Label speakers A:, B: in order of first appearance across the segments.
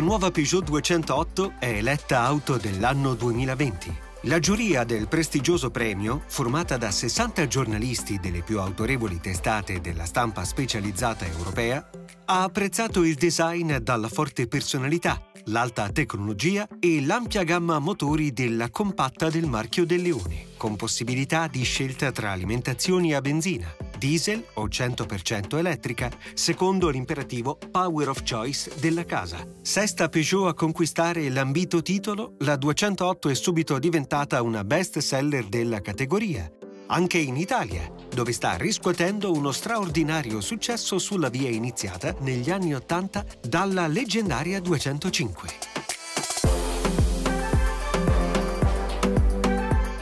A: La nuova Peugeot 208 è eletta auto dell'anno 2020. La giuria del prestigioso premio, formata da 60 giornalisti delle più autorevoli testate della stampa specializzata europea, ha apprezzato il design dalla forte personalità, l'alta tecnologia e l'ampia gamma motori della compatta del marchio del Leone, con possibilità di scelta tra alimentazioni a benzina, diesel o 100% elettrica, secondo l'imperativo Power of Choice della casa. Sesta Peugeot a conquistare l'ambito titolo, la 208 è subito diventata una best seller della categoria, anche in Italia, dove sta riscuotendo uno straordinario successo sulla via iniziata negli anni Ottanta dalla leggendaria 205.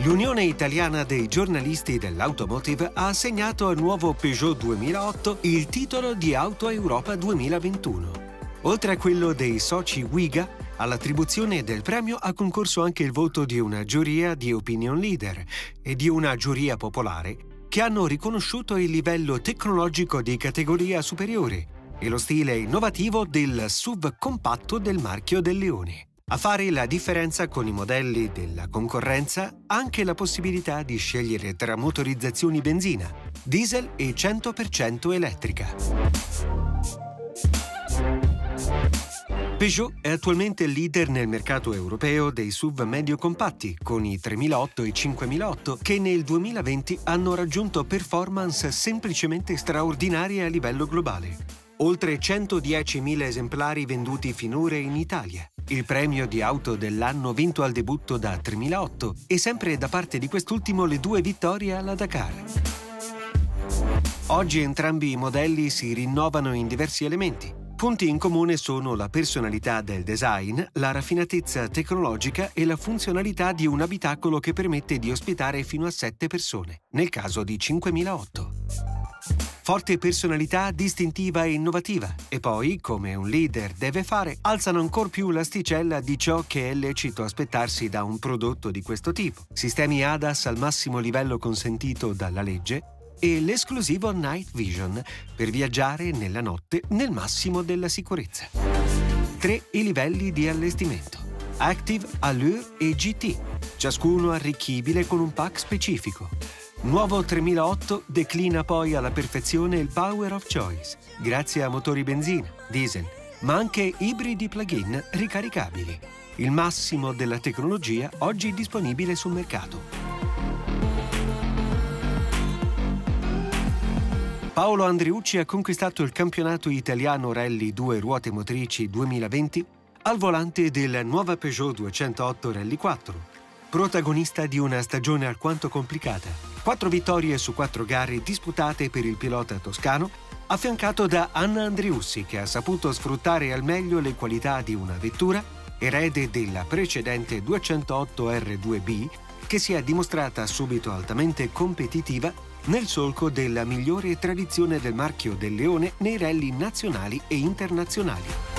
A: L'Unione Italiana dei giornalisti dell'automotive ha assegnato al nuovo Peugeot 2008 il titolo di Auto Europa 2021. Oltre a quello dei soci Wiga, all'attribuzione del premio ha concorso anche il voto di una giuria di opinion leader e di una giuria popolare che hanno riconosciuto il livello tecnologico di categoria superiore e lo stile innovativo del SUV compatto del marchio del Leone. A fare la differenza con i modelli della concorrenza anche la possibilità di scegliere tra motorizzazioni benzina, diesel e 100% elettrica. Peugeot è attualmente leader nel mercato europeo dei SUV medio compatti, con i 3008 e 5008 che nel 2020 hanno raggiunto performance semplicemente straordinarie a livello globale. Oltre 110.000 esemplari venduti finora in Italia il premio di auto dell'anno vinto al debutto da 3008 e sempre da parte di quest'ultimo le due vittorie alla Dakar. Oggi entrambi i modelli si rinnovano in diversi elementi. Punti in comune sono la personalità del design, la raffinatezza tecnologica e la funzionalità di un abitacolo che permette di ospitare fino a 7 persone, nel caso di 5008. Forte personalità distintiva e innovativa e poi, come un leader deve fare, alzano ancora più l'asticella di ciò che è lecito aspettarsi da un prodotto di questo tipo. Sistemi ADAS al massimo livello consentito dalla legge e l'esclusivo Night Vision per viaggiare nella notte nel massimo della sicurezza. 3 i livelli di allestimento. Active, Allure e GT, ciascuno arricchibile con un pack specifico. Nuovo 3008 declina poi alla perfezione il Power of Choice, grazie a motori benzina, diesel, ma anche ibridi plug-in ricaricabili. Il massimo della tecnologia oggi disponibile sul mercato. Paolo Andriucci ha conquistato il campionato italiano Rally 2 ruote motrici 2020 al volante della nuova Peugeot 208 Rally 4 protagonista di una stagione alquanto complicata. Quattro vittorie su quattro gare disputate per il pilota toscano, affiancato da Anna Andriussi che ha saputo sfruttare al meglio le qualità di una vettura, erede della precedente 208 R2B, che si è dimostrata subito altamente competitiva nel solco della migliore tradizione del marchio del Leone nei rally nazionali e internazionali.